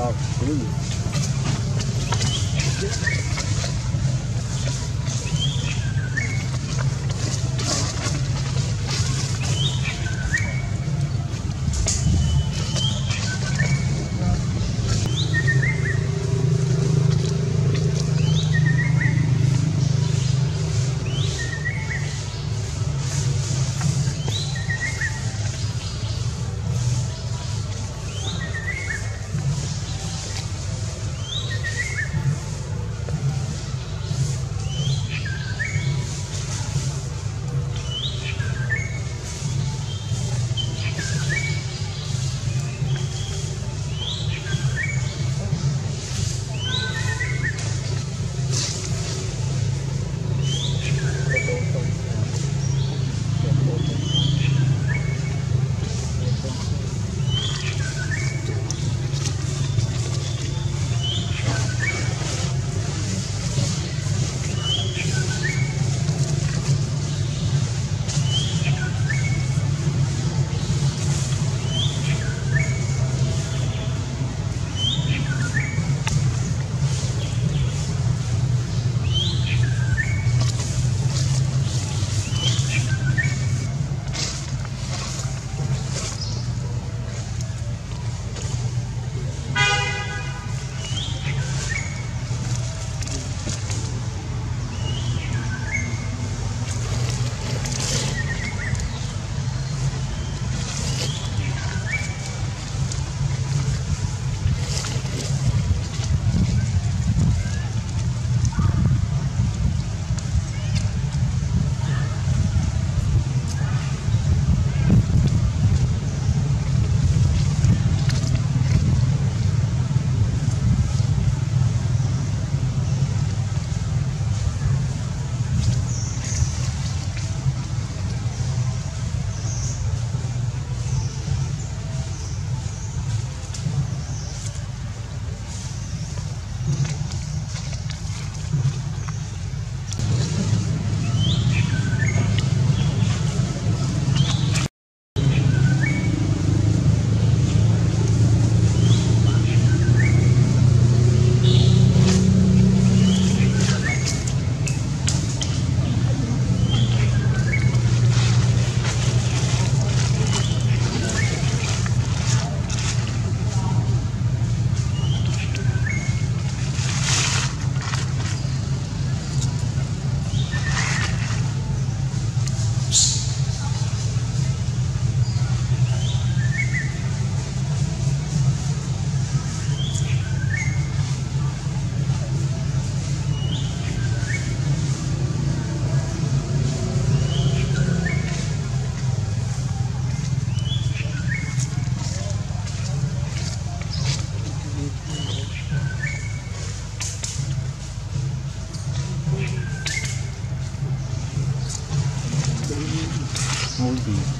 啊谷雨 Mm.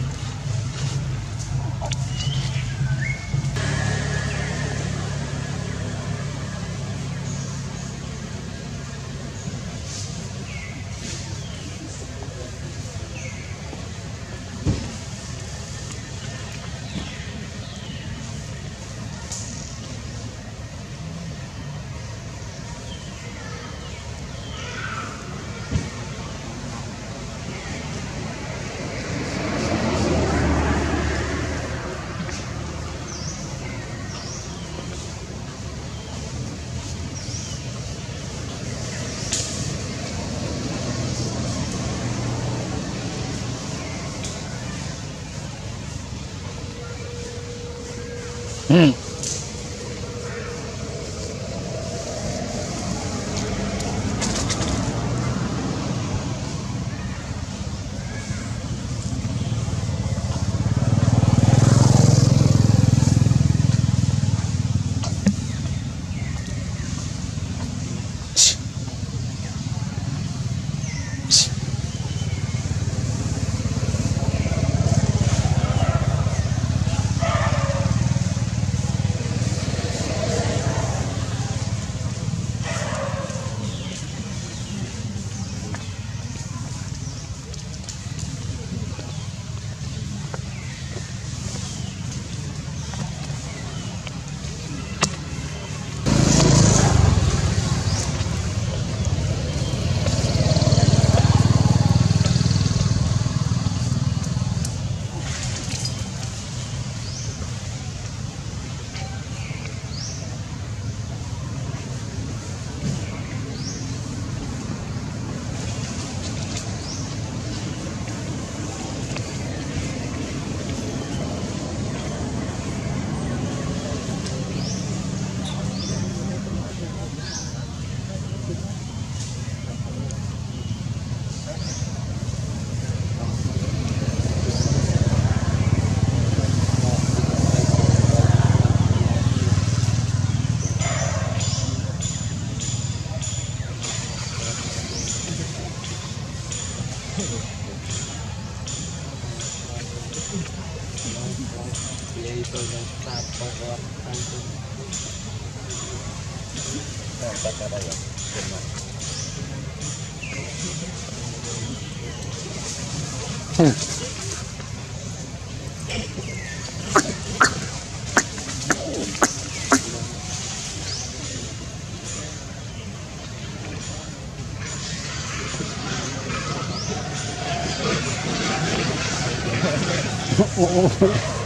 Hmm. đây tôi đang tạm bao gọn tăng cung đang tắt ra đây rồi trên này Oh, oh, oh.